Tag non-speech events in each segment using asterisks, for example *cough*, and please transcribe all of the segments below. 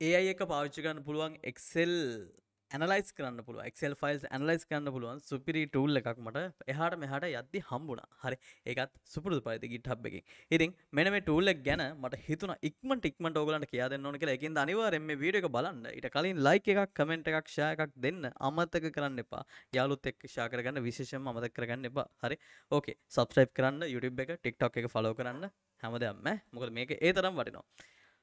ඒ එක පාවිච්චි කරන්න පුළුවන් එක්සෙල් ඇනලයිස් කරන්න පුළුව එක්සෙල් ෆයිල්ස් ඇනලයිස් කරන්න පුළුවන්. සුපිරි ටූල් එකක් මට එහට මෙහට යද්දි හම්බුණ. හරි. ඒකත් සුපුරුදු පරිදි ගිට හබ් එකින්. ඉතින් මෙන මේ ටූල්ලක් ගැන මට හිතුන ඉක්මට ඉක්මට ඕගලන්ට කියා දෙන්න ඕන කියලා. එකින් අනිවාරෙන් මේ වීඩියෝ එක බලන්න. ඊට කලින් ලයික් එකක් කමෙන්ට් එකක් ෂෙයා එකක් දෙන්න අමතක කරන්න එපා. යාළුත් එක්ක ෂෙයා කරගන්න විශේෂයෙන්ම අමතක කරගන්න එපා. හරි. ඕකේ සබස්ක්‍රයිබ් කරන්න YouTube එක TikTok එක ෆලෝ කරන්න. හැමදේම මොකද මේක ඒ තරම් වටිනවා.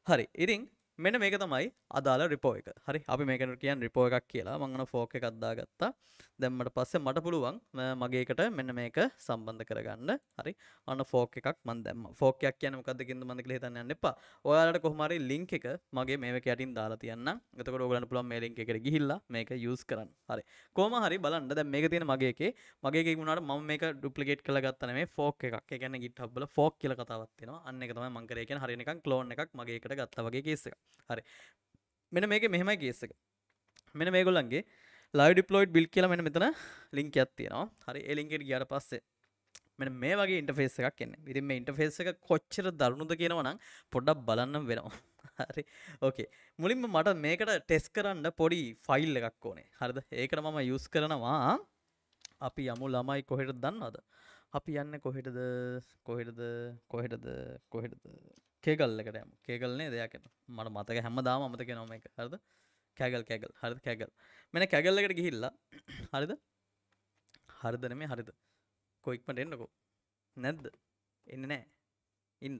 හරි. ඉතින් මෙන්න මේක තමයි අදාළ රිපෝ එක. හරි අපි මේකට කියන් රිපෝ එකක් කියලා. මංගන ෆෝක එකක්දා ගත්තා දැම්මට පස්සේ මට පුළුවන් මගේකට මෙන්න මේක සම්බන්ධ කරගන්න. හරි අන්න ෆෝක එකක් මන් දැම්ම. ෆෝකයක් කියන මොකක්දකින්ද මඳක හිතන්න යන්න එපා. ඔයාලට කොහමරි ලිංක් එක මගේ මේක යටින් දාලා තියන්න එතකොට ඔයගලන්ට පුළුවන් මේ ලින්ක් එකට ගිහිල්ලා මේක යූස් කරන්න. හරි. කොහම හරි බලන්න. දැන් මේක තියෙන මගේ එකේ. මගේ එකේ වුණාට මම මේක ඩුප්ලිකේට් කරලා ගත්තා නෙමෙයි ෆෝක් එකක්. ඒ කියන්නේ GitHub වල ෆෝක් කියලා කතාවක් තියෙනවා. අන්න ඒක තමයි මම කරේ කියන්නේ. හරිය නිකන් ක්ලෝන් එකක් මගේ එකට ගත්තා වගේ කේස් එකක්. හරි. මෙන මේක මෙහෙමයි කේස් එක. මෙන මේගොල්ලන්ගේ ලයි ඩිප්ලෝයිඩ් බිල් කියලා මෙන්න මෙතන ලින්ක් එකක් තියෙනවා. හරි ඒ ලින්ක් එකට ගියාට පස්සේ මෙන්න මේ වගේ ඉන්ටර්ෆේස් එකක් එන්නේ. ඉතින් මේ ඉන්ටර්ෆේස් එක කොච්චර දරුණුද කියනවා නම් පොඩ්ඩක් බලන්න වෙනවා. *laughs* හරි ඕකේ මුලින්ම මට මේකට ටෙස් කරන්න පොඩි ෆයිල් එකක් ඕනේ. හරිද? ඒකට මම යුස් කරනවා. අපි යමු ළමයි කොහෙට දන්නවද? අපි යන්න කොහෙටද? කොහෙටද? කොහෙටද? කොහෙටද? කේගල්ලකට යම. කේගල්නේ දෙයක් මට මතක හැම දාම අමතක නොම එක හරිද? කෑගල් කෑගල්. හරිද? කෑගල්. මෙන කැගල්ලකට ගිහිල්ලා *clears throat* හරිද? හරිදන මේ හරිද? කොයික්මට එන්නකෝ. නැද්ද? එන්න නෑ ඉන්න.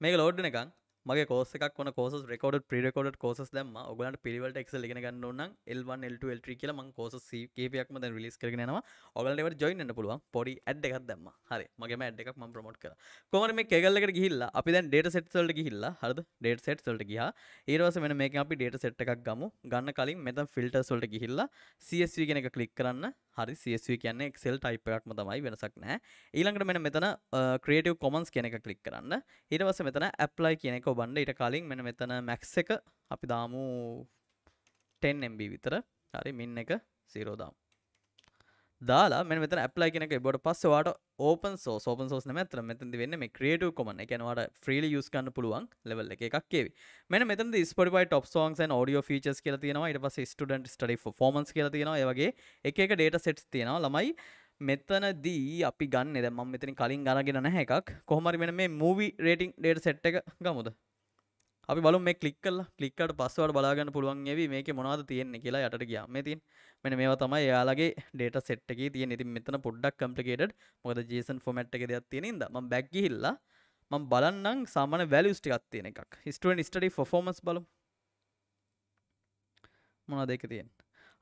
මේක ලෝඩ්න එකක්. මගේ කෝස එකක් වන කෝස රෙකෝඩ ප්‍රිරකෝඩ කෝස දම ඔගලට පිළිවට එක් ගෙන ගන්න න්න එල්වන් එල්ට එල්ට්‍රි කියල මං කෝස කේපයක්ම ද ලිස් කරගෙනවා ඔගලට ජොයින්න පුළුවන්. පොඩි ඇඩ් එකක් දම හරි. මගේ ඇඩ් එකක් ම ප්‍රමෝට් කර කොමර මේ කෙගල්ලකට ගිහිල්ලා? අපි දැන් ඩේට සෙට්සල්ට ගිහිල්ලා. හරද? ඩේට සෙට් සල්ට ගියා. ඒරවස මෙන මේක අපි ඩේට සෙට් එකක් ගමු. ගන්න කලින් මෙතම් ෆිල්ට සොල්ට ගිහිල්ලා CSV කෙන එක කලික් කරන්න. හරි CSV කියන්නේ එක්සෙල් ටයිප් එකක්ම තමයි වෙනසක් නෑ ඊළඟට මෙන්න මෙතන ක්‍රියේටිව් කොමන්ස් කියන එක ක්ලික් කරන්න. ඊට පස්සේ මෙතන ඇප්ලයි කියන එක ඔබන්න. ඊට කලින් මෙන්න මෙතන මැක්ස් එක අපි දාමු 10 MB විතර. හරි මින් එක 0 දාමු. දාලා මෙන්න මෙතන ඇප්ලයි කෙනෙක් එබට පස්සේ වාට ඕපන් සෝස් ඕපන් සෝස් නැමැතර මෙතනදි වෙන්නේ මේ ක්‍රියේටිව් කොමන් ඒ කියන්නේ වාට ෆ්‍රීලි යූස් කරන්න පුළුවන් ලෙවල් එක එකක් ඒවි මෙන්න මෙතනදි Spotify top songs and audio features කියලා තියෙනවා. ඊට පස්සේ student study performance කියලා තියෙනවා. ඒ වගේ එක එක data sets තියෙනවා. ළමයි මෙතනදී අපි ගන්න. දැන් මම මෙතනින් කලින් ගණගෙන නැහැ එකක්. කොහොම හරි මෙන්න මේ movie rating data set එක ගමුද? අපි බලමු මේ ක්ලික් කරලා ක්ලික් කරලා පස්සේ ඔයාලට බලා ගන්න පුළුවන් එවි මේකේ මොනවද තියෙන්නේ කියලා යටට ගියා. මේ තියෙන මෙන්න මේවා තමයි එයාලගේ data set එකේ තියෙන ඉතින් මෙතන පොඩ්ඩක් complicated. මොකද JSON format එකේ දෙයක් තියෙන ඉඳා මම back ගිහිල්ලා මම බලන්නම් සාමාන්‍ය values ටිකක් තියෙන එකක්. student study performance බලමු. මොනවද ඒකේ තියෙන්නේ?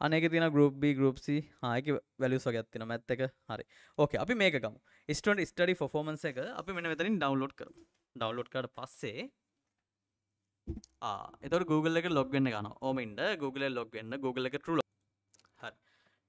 අනේක තියෙන group B group C. ආ ඒකේ values වගේක් තියෙනවා. math එක. හරි. ඕකේ අපි මේක ගමු. student study performance එක අපි මෙන්න මෙතනින් download කරමු. download කරලා පස්සේ එතට Google එක ලොග් වෙන්න ගන්න ඕමින්ට Google ලොග් වෙන්න Google එක ටරු හරි.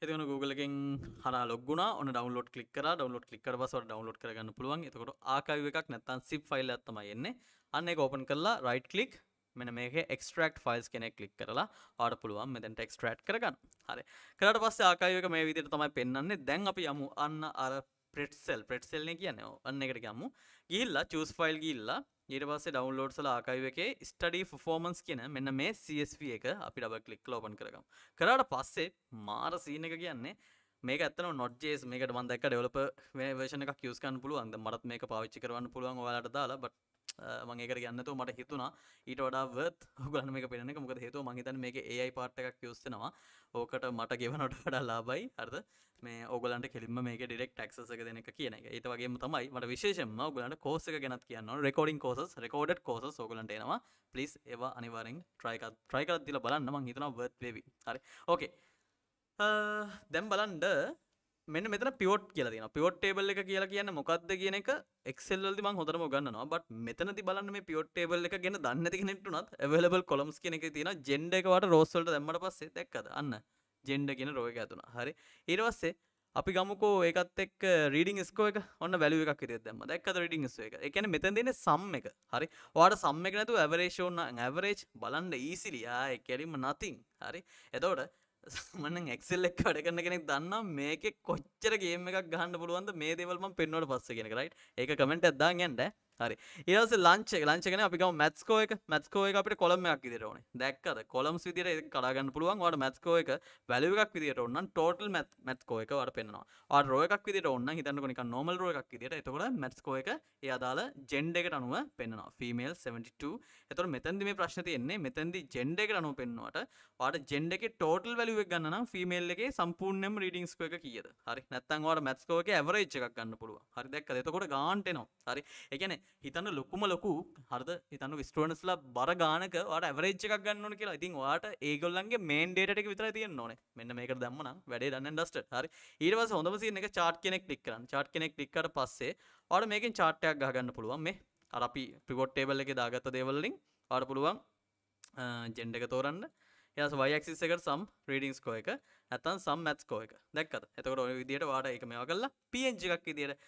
එතන Google එකෙන් හර ලොගුණ ඔන්න ඩවන්ලෝඩ් කලික් කර. ඩවන්ලෝඩ් කලික් කර බස ඩවන්ලෝඩ් කරගන්න පුළුවන්. එතකොට ආකාව එකක් නැත්තන් සිප් ෆයිල් ඇත්තම එන්නේ. අන්න එක ඕපන් කරලා රයිට් කලික් මෙන මේක එක්ස්ට්‍රක්් ෆයිල්ස් කෙනෙක් කලික් කරලා ආට පුළුවන් මෙතැන්ට එක්ස්ට්‍රට් කරගන්න. හරි. කරට පස්සේ ආකායක මේ විදිට තමයි පෙන්න්නේ දැන් අපි යමු. අන්න අර ප්‍රෙට්සෙල් ප්‍රෙට්සෙල්න කියන්න? අන්න එකට ගම්මු ගිල්ලා චස් ෆයිල් ගිල්ලා ඊට පස්සේ ඩවන්ලෝඩ් සල ආකයිව එකේ ස්ටඩි ෆෝමන්ස් කියන මෙන්න මේ CSV එක අපි ඩබ කලික් ලෝපන් කරගම්. කරට පස්සේ මාර සීන එක කියන්නේ මේක ඇත්තන නොට්ජේස් මේකට මන්දක් ඩෙවලප වේෂන එකක් යස්කන් පුළුවන්. මටත් මේක පාවිච්චි කරවන්න පුළුවන් ඔයාලට දාලා බට මංඒකට ගන්නතු මට හිතුනා ඊට වඩාවත් හගලන මේ පෙන මොකද හේතු මහිතන් මේක ඒයි පාට් එකක් යස්සනවා ඕකට මට ගෙවනොට *laughs* වඩා ලාබයි හරද? මේ ඕගලන්ට කෙලින්ම මේක ඩෙක් ටක්සක දෙන එක කියන එක. ඒත වගේ තමයි මට විශේෂම ඔගලන්ට කෝසක ගැනත් කියන්න රෙකෝඩින් කෝස රෙකෝඩ් කෝස ඕගලන්ට එනවා. පලිස් ඒවා අනිවාරෙන් ට්‍රයිකත් ට්‍රයිකත් දිල බලන්න. මං හිතන වර්ත් වේවි හරි. ඕකේ දැම් බලන්ඩ මෙන්න මෙතන පිවොට් කියලා තියෙනවා. පිවොට් ටේබල් එක කියලා කියන්නේ මොකක්ද කියන එක එක්සෙල් වලදී මම හොඳටම උගන්වනවා. බට් මෙතනදී බලන්න මේ පිවොට් ටේබල් එක ගැන දන්නේ නැති කෙනෙක්ට උනත් available columns කියන එකේ තියෙනවා ජෙන්ඩර් එක වට රෝස් වලට දැම්මට පස්සේ දැක්කද? අන්න. ජෙන්ඩර් කියන රෝ එක ඇතුණා. හරි. ඊට පස්සේ අපි ගමුකෝ ඒකත් එක්ක රීඩිං ස්කෝ එක ඔන්න වැලියු එකක් විදිහට දැම්මා. දැක්කද රීඩිං ස්කෝ එක? ඒ කියන්නේ මෙතන දෙන්නේ සම් එක. හරි. ඔයාලට සම් එක නැතුව ඇවරේජ් ඕන ඇවරේජ් බලන්න ඊසිලි ආ ඒ කෙලින්ම nothing. හරි. එතකොට සමන එක්සෙල් එක් වැඩ කරන කෙනෙක් දන්න මේක කොච්චර ගේම එකක් ගහන්න පුළුවන්ද? මේ දේවල්ම පෙන්වට පස්ස කෙනෙක රයිට් ඒක කමෙන්ට් ඇදදාගන්නට හරි. ඒස ලංච ලංචකන අපි මැත්ස්කෝ එක. මැත්ස්කෝ එක අපිට කොළම එකක් විදිට ඕන. දැක්කද? කොළම් විදිර කරගන්න පුළුවන්. වට මැත්කෝ එක වැලුවක් විදිට ඔන්න ටෝටල් මැත් මැත්කෝ එක වට පෙන්නවා රෝ එකක් විදිට ඔන්න හිතන්නකනික නොමල් රෝ එකක් විදිට එතකොට මැත්ස්කෝ එක ඒ අදාළ ජෙන්ඩ එකට අනුව පෙන්නවා ෆිමේල් 72 එතොට මෙතැන්දි මේ ප්‍රශ්න තියෙන්නේ මෙතැන්දි ජෙන්ඩ එකට අනුව පෙන්වාට වාට ජෙන්ඩ එක ටෝටල් වැලුවක් ගන්න ෆිමේල් එක සම්පූර්ණයම රීඩිංස්ක එක කියද? හරි. නැත්තන්වාට මැත්ස්කෝ එක ඇවරේච් එකක් ගන්න පුළුව හරි. දැක් එතකොට ගාන්ටනවා හරි. එකන හිතන්න ලොකුම ලොකු හරද? හිතන්න ස්ටෝනස්ලා බර ගානක වාට ඇවරේච්ච එකක් ගන්නන කියලා. ඉතින් වාට ඒගොල්ලන්ගේ මේන් ඩේට එක විතර තියන්න ඕන. මෙන්න මේක දම්මන වැඩේ දන්න ඩස්ට හරි. ඊටවස හොඳම සින එක චාට් කෙනෙක් ලික් කරන්න. චාට් කෙනෙක් ලික්කට පස්සේ වාට මේකින් චාට්ටයක් ගහගන්න පුළුවන්. මේ අරපි පිගොට් ටේබල් එක දාගත්ත දේවල්ලින් වාට පුළුවන් ජෙන්ඩ එක තෝරන්න. යස් වයක්සිස් එකට සම් රීඩිංස්කෝ එක. ඇතන් සම් මැත්ස්කෝ එක. දැක්කත එතකට ඔය විදියට වාට එක මෙවා කල්ලා පියංචි එකක් විදියට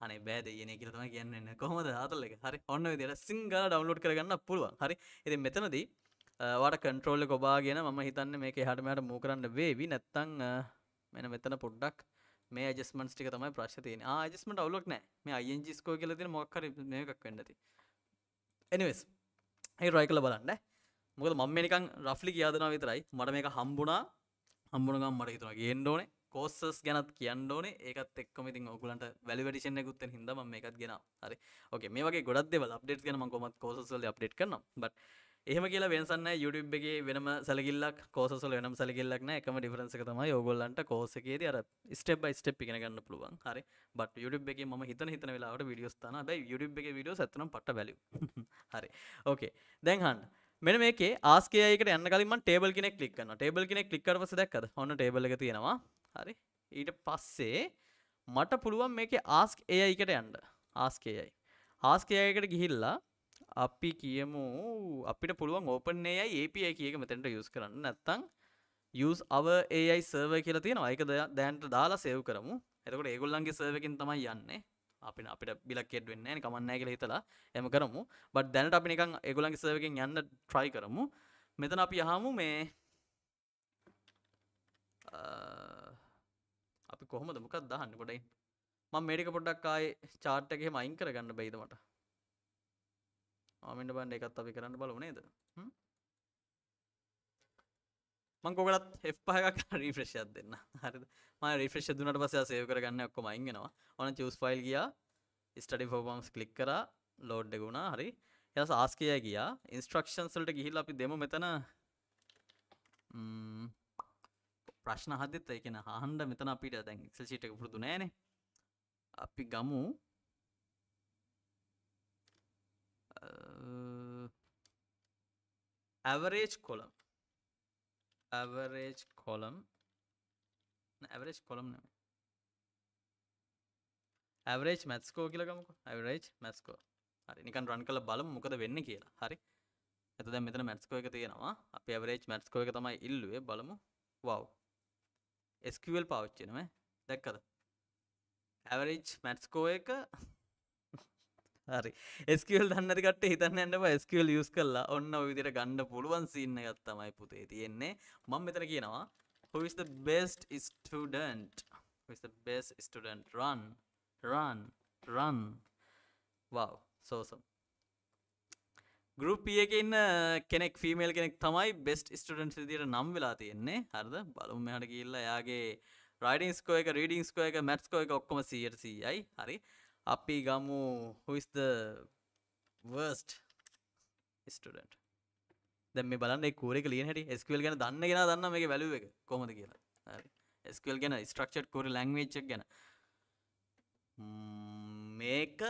අනේ බෑද කියන කියලතම කියන්න. කොහොමද ආතල එක? හරි. ඔන්න විදියට සිංගල ඩවන්ලෝඩ් කරගන්න පුළුවන්. හරි. ඉති මෙතනදී වට කන්ට්‍රෝල්ල කොබාගෙන ම හිතන්න මේක හටමට මූ කරන්න වේවි. නැත්තං මෙන මෙතන පොඩ්ඩක් මේ ජස්මන්ස් ටික තමයි ප්‍රශ්තියන ආජස්මට අවුලක් නෑ. මේ අයිජිස්කෝ කියලති මොක්කර මේකක් වෙන්නති එනිවෙස් ඒ රොයි කල බලන්න මොකද මම නිකං රෆ්ලි කියදන විතරයි. මට මේක හම්බුණා. හම්බුණගම් මට හිතුන ගේන්ඩෝනේ කෝස්සස් ගැනත් කියන්න ඕනේ. ඒකත් එක්කම ඉතින් ඔගලන්ට වැලිවැඩිෂන් එකකුත්තෙන් හිදම මේකත් ගෙන. හරි. ඕකේ මේ වගේ ගොඩක් දෙවල් අප්ඩේට් ගැන කොමත් කෝසස්වල අප්ඩේට් කරනවා. බට එහෙම කියලා වෙනසන්න YouTube එකේ වෙනම සැලකිල්ලක් කෝසස්වල වෙනම සැලකිල්ලක් නෑ එකම ඩිෆරන්ස් එක තමයි ඕගොල්ලන්ට කෝස් එකේදී අර ස්ටෙප් බයි ස්ටෙප් ඉගෙන ගන්න පුළුවන්. හරි. බට YouTube එකේ මම හිතන හිතන වෙලාවට වීඩියෝස් තාන හැබැයි YouTube එකේ වීඩියෝස් ඇත්තනම් පට්ට වැලියු හරි. ඕකේ දැන් අහන්න. මෙන මේකේ ආස්කේයකට යන්න කලින් මම ටේබල් කෙනෙක් ක්ලික් කරනවා. ටේබල් කෙනෙක් ක්ලික් කරලා පස්සේ දැක්කද? ඔන්න ටේබල් එක තියෙනවා. හරි. ඊට පස්සේ මට පුළුවන් මේක ආස්ක් එයයිකට යන්න. ආස්කේයයි ආස්කේයකට ගිහිල්ලා අපි කියමු අපිට පුළුවන් ඕපන් ඒයි API කියක මෙතැන්ට යුස් කරන්න. නැත්තං යස් අව ඒයි සර්ව කියලා තියෙන අයක දැන්ට දාලා සේව් කරමු. එතකොට ඒගොල්ලන්ගේ සර්වකින් තමයි යන්නේ. අපි අපිට බිලක්ෙට වෙන්න කමන්නෑ කියල හිතලා එම කරමු. බට දැනට අපි නිකං ඒගොලන්ගේ සර්වකින් යන්න ට්‍රයි කරමු. මෙතන අපි යහමු මේ අපි කොහොමද මොකක් දහන්න ගොඩයි මං මේඩික පොඩ්ඩක් ආය චාට්ටගේ මයින් කරගන්න බයිද මට? ආමෙන්ට බන්ඩ එකත් අපි කරන්න බලු නේද? මංකොකටත් එප්පහක් රීෆ්‍රේෂයක් දෙන්න. හරි ම රිෆ්‍රේෂ දුනට පස සයව කරගන්න ඔක්කොම ඉන්ගෙනවා ඕන චස් ෆයිල් ගියා. ස්ටඩි ෆෝබම්ස් කලික් කර. ලෝඩ් දෙගුණා හරි. යස ආස්කය ගියා. ඉන්ස්ට්‍රක්ෂන්සල්ට ගිහිල් අපි දෙම මෙතන. ප්‍රශ්න හදත් එකන හන්ඩ මෙතන අපිට දැන් එක්සල් ශීට පුරදු නෑනේ අපි ගමු. Average column average column average column නෙම average මැත්ස්කෝ කියලගමක ඇවරේජ් මැස්කෝ හරි නිකන් රන් කළ බලම මොකද වෙන්න කියලා. හරි. එත දැ මෙතන මැත්ස්කෝ එක තියෙනවා. අපි ඇවරේජ් මැත්ස්කෝ එක තමයි ඉල්ලුවේ. බලමු. වව් ස්කවල් පවච්චනම දැක්කද? ඇවරේජ් මැට්ස්කෝ එක. හරි. ස්කල් දන්නරිකට හිතන්න ඇන්නව ස්කල් යස් කරලා ඔන්න විදිර ගණ්ඩ පුළුවන් සින්න ගත්තමයි පුතේ තියෙන්නේ. මං මෙතන කියනවා who is the best student? Who is the best student? Run. Run. Run. Wow. සෝසම් ගරුප් e එක ඉන්න uh, කෙනෙක් ෆිමේල් කෙනෙක් තමයි බෙස්ට ස්ටඩන්ස් දිට නම් වෙලා තියෙන්නේ. හරද? බලුම් හට කියල්ලා යාගේ රයිඩිංස්කෝ එක රීඩිංස්කෝ එක මැට්ස්කෝ එක ඔක්කොම සීයයි. හරි. අපි ගමු. හුස්ද වර්ස්ට ස්ටඩන්ට් දැම බලන්න කෝරෙක ලිය හට ස්කවල් ගැන දන්න ගෙන දන්න මේ වැලුව එක කොමද කියලා. හරි. ස්කවල් ගැන ස්ට්‍රක්ෂට් කෝර ලංවේච්චක් ගැන. මේක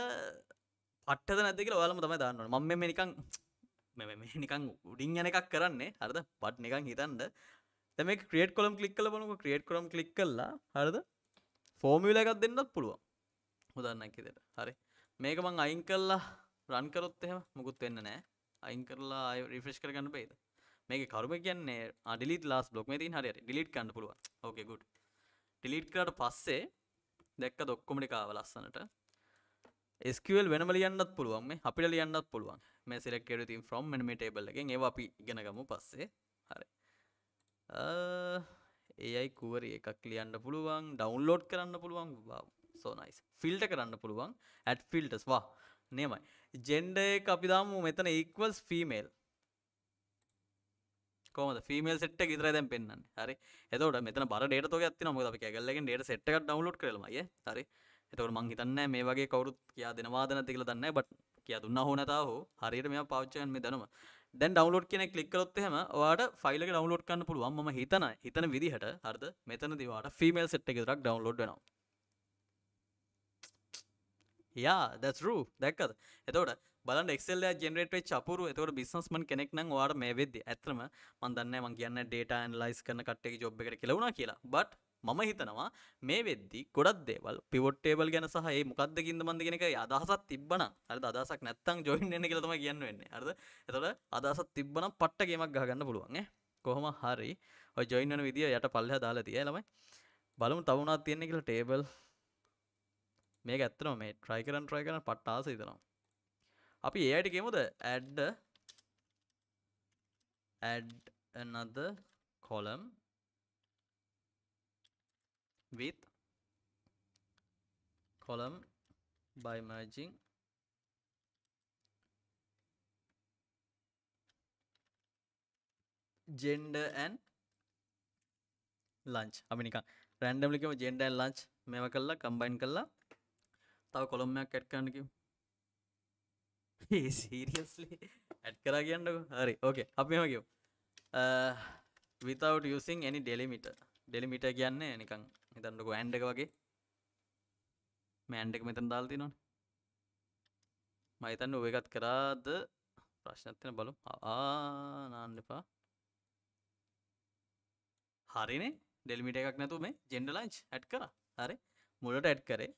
පට්ටද නැති කියලා ඔයාලම තමයි දාන්න ඕනේ. මම *tsk* මේ නිකන් මේ නිකන් උඩින් යන එකක් කරන්නේ. හරිද? පට් නිකන් හිතන්න. දැන් මේක ක්‍රියේට් කොලම් ක්ලික් කරලා බලමුකෝ. ක්‍රියේට් කොලම් ක්ලික් කළා. හරිද? ෆෝමියුලා එකක් දෙන්නත් පුළුවන්. උදාහරණයක් විදිහට හරි. මේක මං අයින් කළා. රන් කරොත් එහෙම මුකුත් වෙන්නේ නැහැ අයින් කරලා ආයෙ රිෆ්‍රෙෂ් කරගන්න බෑද මේකේ කරුම කියන්නේ ආ ඩිලීට් ලාස්ට් බ්ලොක් මේ තියෙන හරි හරි. ඩිලීට් කරන්න පුළුවන්. ඕකේ ගුඩ් ඩිලීට් කරාට පස්සේ දැක්කද ඔක්කොම ටික ආව ලස්සනට? SQL වෙනම ලියන්නත් පුළුවන් මේ. අපිට ලියන්නත් පුළුවන්. මේ select everything from මෙන්න මේ table එකෙන්. ඒවා අපි ඉගෙන ගමු පස්සේ. හරි. AI කුවරි එකක් ලියන්න පුළුවන්. ඩවුන්ලෝඩ් කරන්න පුළුවන්. Wow සෝ නයිස් ෆිල්ට කරන්න පුළුවන්. ඇඩ් ෆිල්ටස් වා නියමයි. ජෙන්ඩ එක අපි දාමු මෙතන ඉක්වල්ස් ෆීමේල් කොමද ෆිමේල් සෙට් එක විතරයි දැන් පෙන්වන්නේ. හරි. එතකොට මෙතන බර ඩේටා තෝගයක් තියෙනවා. මොකද අපි කැගල් එකෙන් ඩේටා සෙට් එකක් ඩවුන්ලෝඩ් කරලාමයි. ඈ හරි. එතකොට මං හිතන්නේ මේ වගේ කවුරුත් කියා දෙනවාද නැද්ද කියලා දන්නේ නැහැ බට් කියා දුන්නා හෝ නැතා හෝ හරියට මේවා පාවිච්චි කරන්න මේ දැනුම. දැන් ඩවුන්ලෝඩ් කියන එක ක්ලික් කරොත් එහෙම ඔයාලට ෆයිල් එක ඩවුන්ලෝඩ් කරන්න පුළුවන්. මම හිතන හිතන විදිහට හරිද? මෙතනදී ඔයාලට ෆීමේල් සෙට් එක විතරක් ඩවුන්ලෝඩ් වෙනවා. යා that's true. දැක්කද? එතකොට බලන්න Excel එක generate වෙච්ච අපූර්ව. එතකොට businessman කෙනෙක් නම් ඔයාලට මේ වෙද්දි ඇත්තම මම දන්නේ මම කියන්නේ data analyze කරන කට්ටියගේ job එකට කියලා වුණා කියලා. But මම හිතනවා මේ වෙද්දි ගොඩක් දේවල් pivot table ගැන සහ ඒ මොකක්ද කින්ද මන්ද කියන එක අදහසක් තිබ්බනම් හරිද? අදහසක් නැත්තම් join වෙන්න කියලා තමයි කියන්න වෙන්නේ. හරිද? එතකොට අදහසක් තිබ්බනම් පට්ට ගේමක් ගහගන්න පුළුවන් ඈ. කොහොම හරි. ඔය join වෙන විදිය යට පල්ලෙහා දාලා තියයි ළමයි. බලමු තව මොනවද තියෙන්නේ කියලා table. මේක ඇත්තටම මේ try කරන් try කරන් පට්ට ආස හිතනවා. අපි ඒ අයට කියමුද? add add another column. With column by merging gender and lunch. අපි නිකන් randomly කියමු gender and lunch මේවා කරලා combine කරලා. තව column එකක් add කරන්න කියමු *laughs* ඒ සීරියස්ලි ඇඩ් කරා කියන්නක. හරි ඕකේ අපි මෙම කියව විතවට යසින් ඇනි ඩෙලිමිට ඩෙලිමිට කියන්නේ නිකං හිතන්නක ඇන්ඩ එක වගේ. මෑන්ඩ එක මෙතන දාල්ති නොන මහිතන්න ඔයගත් කරාද? ප්‍රශ්නත්වන බලු ආනාන්න එපා. හරිනේ. ඩෙල්මිට එකක් නැතු මේ ජෙන්ඩ ලංච් ඇඩ් කර. හරි. මුලට ඇඩ් කරේ.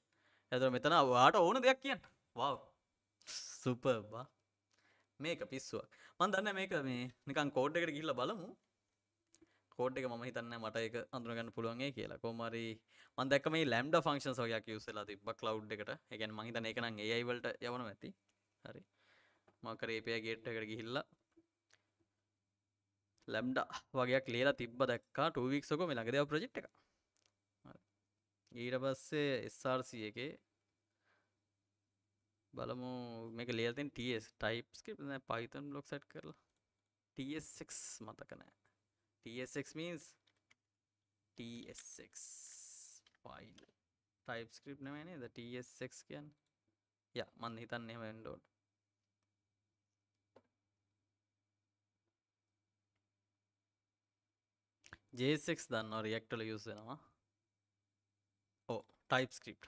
ඇතර මෙතන වාට ඕන දෙයක් කියන්න. වව් සුපබා මේක පිස්සුවක්. මන් දන්න මේක මේ නිකන් කෝඩ් එකට ගිහිල්ලා බලමු. කෝඩ් එක ම හිතන්න මට එක අඳුරගන්න පුළුවන්ගේ කියලා. කෝමරි මන්දක්ම ලැම්ඩ ෆංක්ෂන් සෝයක් යුසලා තිබ ලව් එකට. එකන් මහිතන එකනම් ඒයිවලට යවන ඇති. හරි. මකර ඒපය ගේට් එකට ගිහිල්ලා ලැම්ඩ වගේයක් ලේලා තිබ දක්කා ටූවික්සක මේ ලඟදව ප්‍රජෙට් එක. ඊට පස්සේ ස්RC එක බලමු මේක ලේතින් ටස් ටයිප් ස්කිප් පයිතන් බ්ලොක් සට් කරලා. ටක් මතකනෑ ts6 means ts6 file type script name any the ts6 can yeah man hitan name and dot j6 දන්නවා react වල use වෙනවා oh type script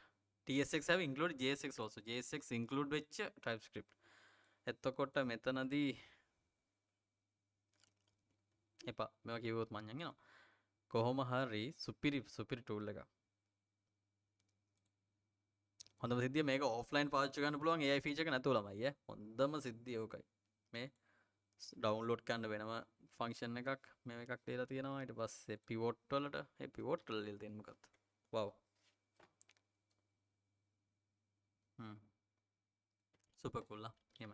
ts6 have include j6 also j6 include which type script etta kota metana di එපා මේවා කිව්වොත් මං යනවා. කොහොම හරි සුපිරි සුපිරි ටූල් එකක්. හොඳම සිද්ධිය මේක ඔෆ්ලයින් පාවිච්චි කරන්න පුළුවන් AI ෆීචර් එක නැතුව ළමයි ඈ. හොඳම සිද්ධිය ඕකයි. මේ ඩවුන්ලෝඩ් කරන්න වෙනම ෆන්ක්ෂන් එකක් මේ එකක් දීලා තියෙනවා. ඊට පස්සේ pivot වලට ඒ pivot වල දීලා තියෙන මොකක්ද? wow සුපකුල්ල හෙම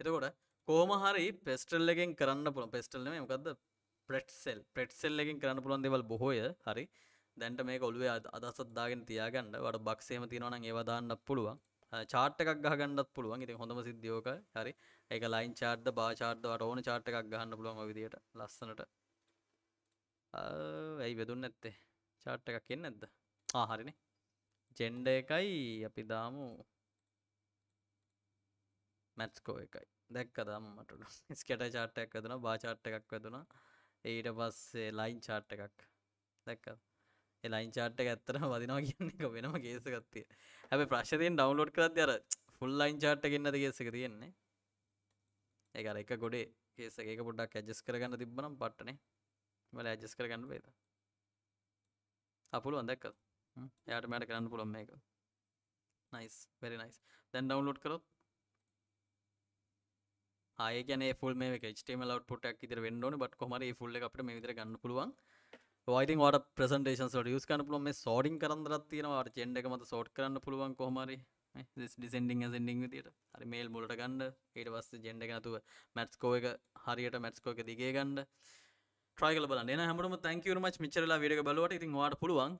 එතකොට කෝම හරි පෙස්ටල් එකෙන් කරන්න පුළ පෙස්ටල්න මොකක්ද ප්‍රට්සෙල් ප්‍රට්සෙල් එකින් කරන්න පුළුවන් දෙවල් බොහෝය හරි. දැන්ට මේ ඔළුවේ අදසත්දාගෙන තියාගන්න. වට බක්සේම තිනවන ඒවදාන්න පුළුවන්. චාට් එකක් ගහගන්නත් පුළුවන්. ඉතින් හොඳම සිද්ධියෝක හරි. ඒක ලයින් චාර්ද බාචාර්දවට ඕන චාට් එකක් ගහන්න පුළුවන් විදියට ලස්සනට. ඇයි වෙදුන්න ඇත්තේ චාට් එකක් එන්න ඇද්ද ආහරිනේ ජෙන්ඩ එකයි අපි දාමු. මැත්ස්කෝ එකයි. දැක්ක දම්මට ස්කට චාට්ටයක් වැදන බාචාට්ට එකක් වැදුනා. ඊට පස්සේ ලයින් චාට්ට එකක්. දැක්ක? එලයින් චාට්ට ඇත්තර වදිනවා කියන්න වෙනම ගේසගත්තිය හැබ ප්‍රශ්තියෙන් ඩවන්ලෝඩ් කරත් අර ෆුල් ලයින් චාට්ට ගෙන්න්නද ගේසක තියෙන්නේ. ඒකර එක ගොඩේ ඒස ඒක පොඩ්ඩක් ඇජස් කරගන්න තිබ්බනම් පට්ටනේ. වල ඇජස් කරගන්න පේද අපපුළු අදැක්ක යාට මට කරන්න පුළොම් මේක. නයිස් වෙරි නයිස් දැන් ඩවන්ලෝඩ් කරොත් ආය ගැන ෆුල් මේ ටම ලවට් ඉතර වෙන්නන බට කොමර ෆුල්ල අපට මේ විතර ගන්න පුළුවන්. වයිතින් වට ප්‍රසන්ටේෂන් ට යස් කන පුලුව මේ සෝඩින් කරදරත් තියෙනවාට චෙන්ඩ එක මත සෝට් කරන්න පුළුවන් කොහමරි ඩිසෙන්ඩිං සෙන්ඩිං විදිට හරි මේල් මුලට ගන්න ඊට පස්ස ජෙන්ඩ එක නතුව මැට්ස්කෝ එක හරියට මැට්ස්කෝ එක දිගේ ගන්න. ට්‍රයිකල බල න හමටම තැංකවරම මිචරලා විඩක බලවට ඉතින් වාට පුළුවන්.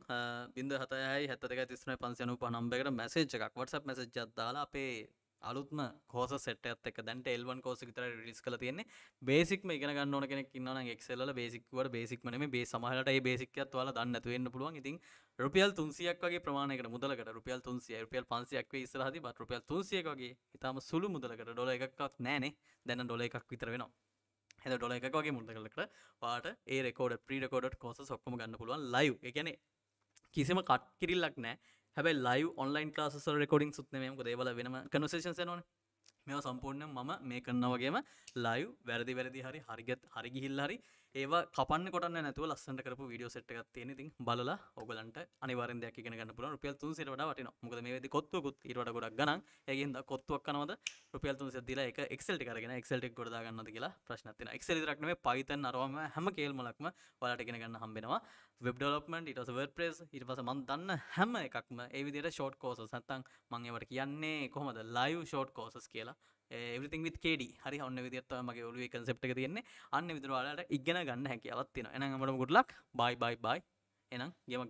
බින්ද හතයි හැත්තක තිස්න පන්සයනු පනම්බෙකට මැසේච් එකක්. වටසක් මැසේජ් දාලා අපේ අලුත්ම කෝස සෙට ඇත් එක දැන්ට එල්වන් කෝස විතර රිස් කල තියෙන්නේ. බේසික්ම ඉගෙන ගන්න ඕන කෙනෙක් ඉන්නවන එක්සෙල්ල බේසික්වට බේසික්මන මේ සමහලට ඒ බේසිකත් වල දන්න තුවෙන්න පුළුවන්. ඉතින් රුපියල් තුන්සියක් වගේ ප්‍රමාණයකට මුදලකට රුපියල් තුන්සිය රුපියල් පන්සියක් ඉස්රහදි බත් රුපියල් තුන්සියක් වගේ ඉතාම සුළු මුදලකට ඩොල එකක්ත් නෑනේ දැන්න ඩොල එකක් විතර වෙනවා. එද ඩොල එකක් වගේ මුදලකට වාට ඒ රෙකෝඩ ප්‍රීඩකෝඩට කෝස සොක්කම ගන්න පුළුවන් ලයිව් එකන කිසිම කට් කිරිල්ලක් නෑ හැබයි ලයි ඔන්ලයින් ලාස රෙකෝඩින් සුත්නයම දේවල වෙනම කනසේෂන් නොන මෙ සම්පූර්ණ මම මේ කරන්නවගේම ලයිව් වැරදි වැරදි හරි හරිගත් හරිගිහිල් හරි ඒවා කපන්න කොට නැතුව ලස්සට කරපු වීඩියෝ සෙට් එකක් තියෙන. ඉතින් බලලා ඔයගලන්ට අනිවාර්යෙන් දෙයක් ඉගෙන ගන්න පුළුවන්. රුපියල් 300ට වඩා වටිනවා. මොකද මේ වෙද්දි කොත්තුවකුත් ඊට වඩා ගොඩක් ගණන්. ඒකෙන් දා කොත්තුවක් කනවද? රුපියල් 300ක් දීලා ඒක Excel ටික අරගෙන Excel ටික ගොඩ දා ගන්නවද කියලා ප්‍රශ්නක් තියෙනවා. Excel විතරක් නෙමෙයි Python අරවම හැම කේල්මලක්ම ඔයාලට ඉගෙන ගන්න හම්බෙනවා. වෙබ් ඩෙවලොප්මන්ට් ඊට පස්සේ WordPress ඊට පස්සේ මම දන්න හැම එකක්ම ඒ විදිහට ෂෝට් කෝසස් නැත්තම් මම ඒවට කියන්නේ කොහොමද? Live short courses කියලා. එවරිතින් විත් කේඩ හරි ඔන්න විදිත් මගේ ඔලුව කන්සෙප්ට එක තියෙන්නේ. අන්න විදිරවාලට ඉගෙන ගන්න හැකියාවත් තියෙන එන මටම ගුඩලක්. බයි බයි බයි එනම් ගෙම